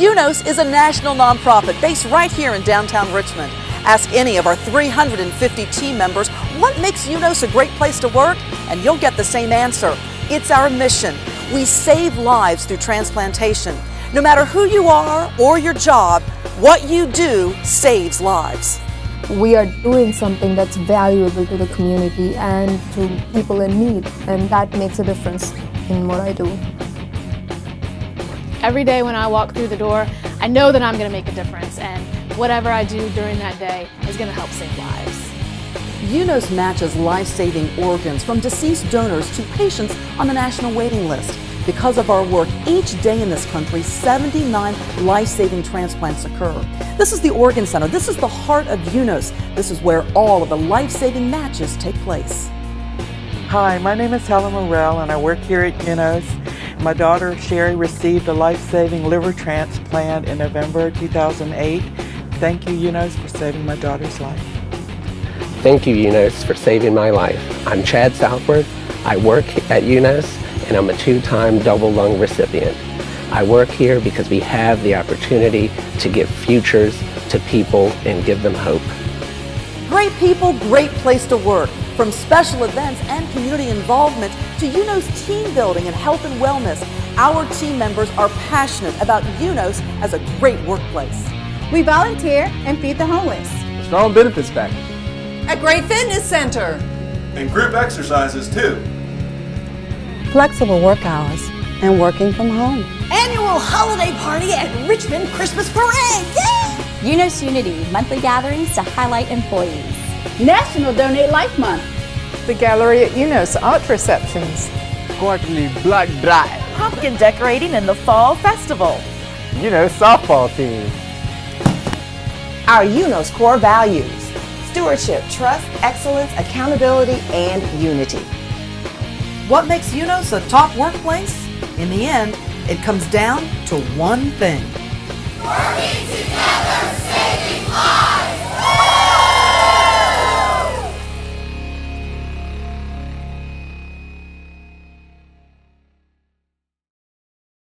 UNOS is a national nonprofit based right here in downtown Richmond. Ask any of our 350 team members what makes UNOS a great place to work, and you'll get the same answer. It's our mission. We save lives through transplantation. No matter who you are or your job, what you do saves lives. We are doing something that's valuable to the community and to people in need, and that makes a difference in what I do. Every day when I walk through the door, I know that I'm going to make a difference, and whatever I do during that day is going to help save lives. UNOS matches life-saving organs from deceased donors to patients on the national waiting list. Because of our work, each day in this country, 79 life-saving transplants occur. This is the Organ Center. This is the heart of UNOS. This is where all of the life-saving matches take place. Hi, my name is Helen Morrell and I work here at UNOS. My daughter Sherry received a life-saving liver transplant in November 2008. Thank you, UNOS, for saving my daughter's life. Thank you, UNOS, for saving my life. I'm Chad Southworth. I work at UNOS and I'm a two-time double lung recipient. I work here because we have the opportunity to give futures to people and give them hope. Great people, great place to work. From special events and community involvement to UNOS team building and health and wellness, our team members are passionate about UNOS as a great workplace. We volunteer and feed the homeless. Strong benefits package. A great fitness center. And group exercises too. Flexible work hours and working from home. Annual holiday party at Richmond Christmas Parade. Yay! UNOS Unity monthly gatherings to highlight employees. National Donate Life Month. The gallery at UNOS art receptions. Quarterly blood drive. Pumpkin decorating in the fall festival. UNOS softball team. Our UNOS core values stewardship, trust, excellence, accountability, and unity. What makes UNOS a top workplace? In the end, it comes down to one thing. Working together